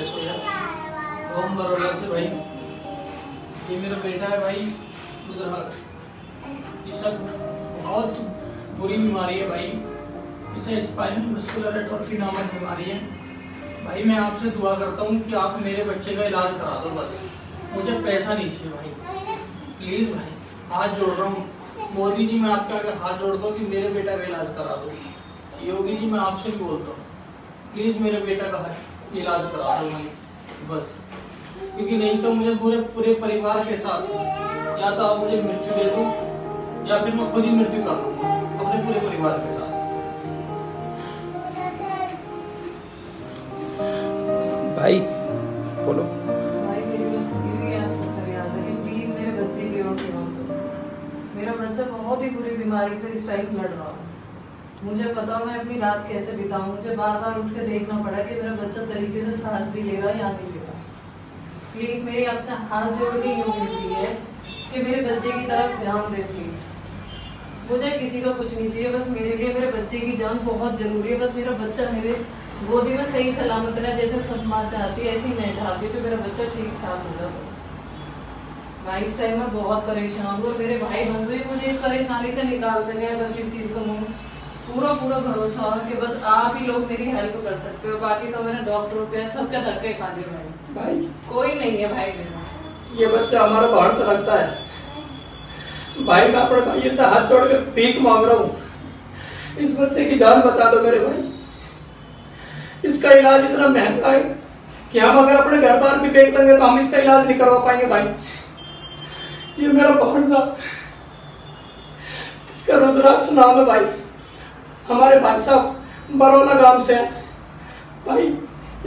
वकील वैसोया होम बड़ौदा से भाई। ये मेरा बेटा है भाई ये सब बहुत बुरी बीमारी है भाई। इसे स्पाइनल मस्कुलर एट्रोफी नामक बीमारी है। भाई, मैं आपसे दुआ करता हूँ कि आप मेरे बच्चे का इलाज करा दो बस। मुझे पैसा नहीं चाहिए भाई। प्लीज़ भाई, हाथ जोड़ रहा हूँ। मोदी जी, मैं आपके आगे हाथ जोड़ता हूँ कि मेरे बेटा का इलाज करा दो। योगी जी, मैं आपसे भी बोलता हूँ। प्लीज़ मेरे बेटा का इलाज करा दो भाई बस। क्योंकि नहीं तो मुझे पूरे पूरे परिवार के साथ या तो आप मुझे मृत्यु दे दो या फिर मैं खुद ही मृत्यु कर लूँगा अपने पूरे परिवार के साथ। भाई बोलो। भाई मेरी बस यही आपसे फरियाद है कि प्लीज़ मेरे बच्चे की ओर ध्यान दो। मेरा बच्चा बहुत ही बुरी बीमारी से इस टाइम लड़ रहा है। मुझे पता हूँ मैं अपनी रात कैसे बिताऊं? मुझे बार बार उठ के देखना पड़ा कि मेरा बच्चा तरीके से सांस भी ले रहा है या नहीं ले रहा। प्लीज़ मेरी आपसे हाथ के यूँ मिलती है कि मेरे बच्चे की तरफ़ ध्यान दे प्लीज़ मुझे किसी का कुछ नहीं चाहिए, बस मेरे लिए मेरे बच्चे की जान बहुत ज़रूरी है। बस मेरा बच्चा मेरे गोदी में सही सलामत रहे, जैसे सब माँ चाहती है, ऐसे मैं चाहती हूँ कि मेरा बच्चा ठीक ठाक होगा बस। भाई, इस टाइम में बहुत परेशान हूँ और मेरे भाई बंधु ही मुझे इस परेशानी से निकाल सके, बस इस चीज़ को मुझे पूरा भरोसा है कि बस आप ही लोग मेरी हेल्प कर सकते हो। बाकी तो मैंने डॉक्टरों के सबके धक्के खा दिए भाई। भाई। कोई नहीं है भाई मेरा। ये बच्चा हमारा बाहर से लगता है। भाई मैं अपने भाई का हाथ जोड़ के भीख मांग रहा हूँ। इस बच्चे की जान बचा दो मेरे भाई। इसका इलाज इतना महँगा है कि हम अगर अपने घर बार भी पेट देंगे तो हम इसका इलाज नहीं करवा पाएँगे भाई। ये मेरा भांजा। इसका रुद्राक्ष नाम है भाई। हमारे भाई साहब बरौला गाँव से है। भाई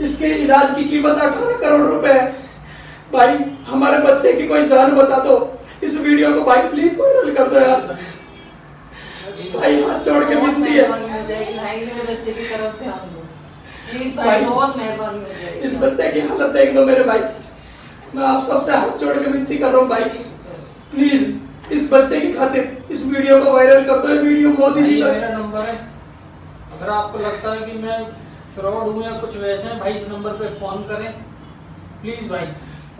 इसके इलाज की कीमत अठारह करोड़ रुपए है। भाई हमारे बच्चे की कोई जान बचा दो। इस वीडियो को भाई प्लीज़ वायरल कर दो यार। भाई हाथ जोड़ के विनती है। भाई मेरे बच्चे की तरफ़ ध्यान दो। प्लीज़ भाई भाई, बहुत मेहरबानी हो जाएगी। इस बच्चे की हालत देख लो मेरे भाई। मैं आप सबसे हाथ जोड़ के विनती कर रहा हूँ भाई। प्लीज़ इस बच्चे की खातिर इस वीडियो को वायरल कर दो। ये वीडियो मोदी जी का मेरा नंबर है। अगर आपको लगता है कि मैं फ्रॉड हूँ या कुछ वैसे हैं भाई इस नंबर पे फ़ोन करें। प्लीज़ भाई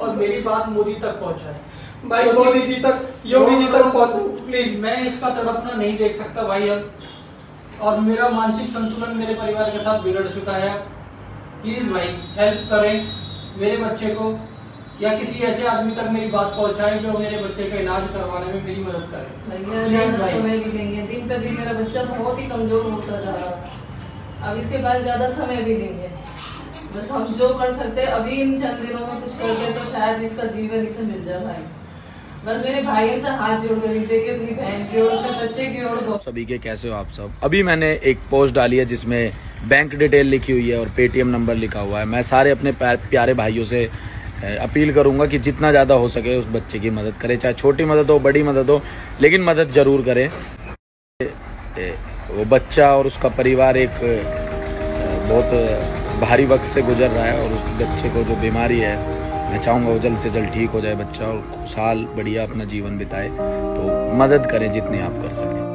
और मेरी बात मोदी तक पहुँचाए। भाई मोदी जी तक योगी जी तक पहुंचो प्लीज़ मैं इसका तड़पना नहीं देख सकता भाई अब। और मेरा मानसिक संतुलन मेरे परिवार के साथ बिगड़ चुका है। प्लीज़ भाई हेल्प करें मेरे बच्चे को। या किसी ऐसे आदमी तक मेरी बात पहुंचाएँ जो मेरे बच्चे का इलाज करवाने में मेरी मदद करे। समय भी नहीं है। दिन पे दिन मेरा बच्चा बहुत ही कमज़ोर होता जा रहा है अब इसके पास ज़्यादा समय भी नहीं है। बस हम जो कर सकते हैं अभी इन चंद दिनों में कुछ करते तो शायद इसका जीवन इसे मिल जाए भाई। बस मेरे भाई से हाथ जोड़ कर अपनी बहन की ओर अपने बच्चे की ओर सभी के कैसे हो आप सब? अभी मैंने एक पोस्ट डाली है जिसमें बैंक डिटेल लिखी हुई है और पेटीएम नंबर लिखा हुआ है। मैं सारे अपने प्यारे भाइयों से अपील करूँगा कि जितना ज़्यादा हो सके उस बच्चे की मदद करें, चाहे छोटी मदद हो, बड़ी मदद हो, लेकिन मदद ज़रूर करें। वो बच्चा और उसका परिवार एक बहुत भारी वक्त से गुजर रहा है और उस बच्चे को जो बीमारी है, मैं चाहूँगा वो जल्द से जल्द ठीक हो जाए बच्चा और खुशहाल बढ़िया अपना जीवन बिताए। तो मदद करें जितनी आप कर सकें।